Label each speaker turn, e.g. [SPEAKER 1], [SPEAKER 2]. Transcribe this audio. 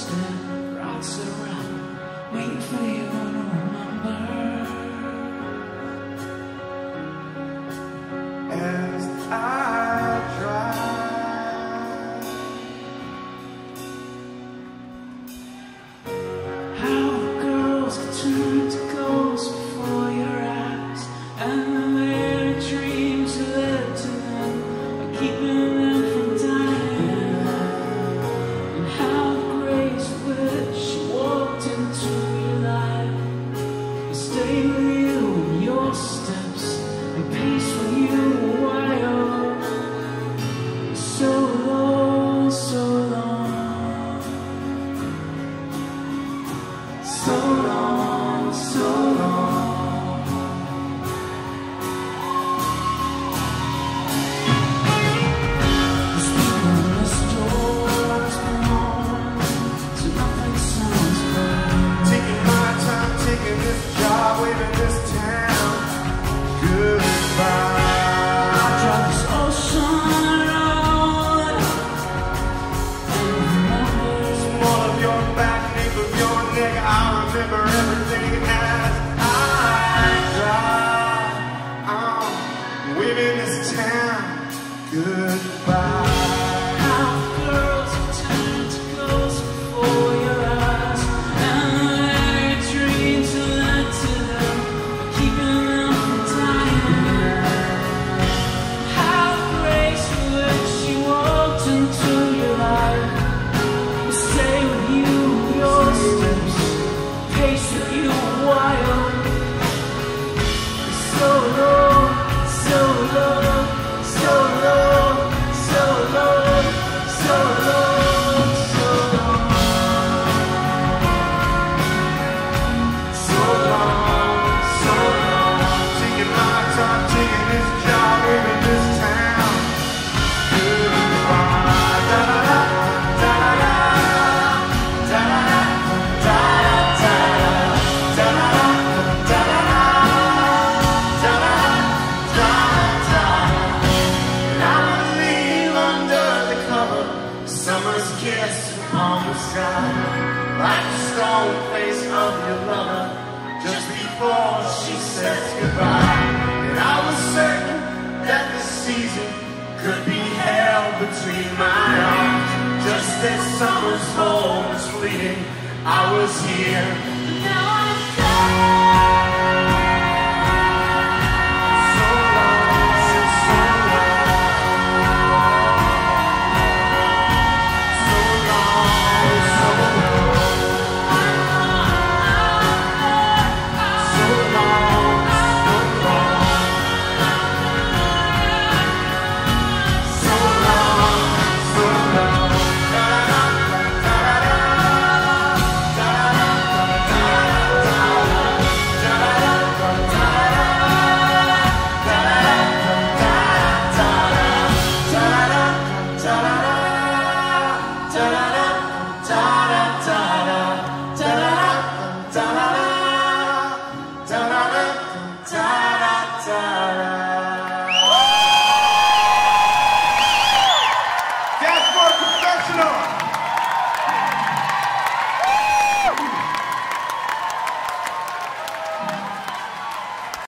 [SPEAKER 1] Boston rocks around.
[SPEAKER 2] good. side Like the stone face of your lover Just before she says goodbye. And I was certain that this season Could be held between my arms. Just as summer's home is fleeting I was here.
[SPEAKER 1] Now I'm gone da da da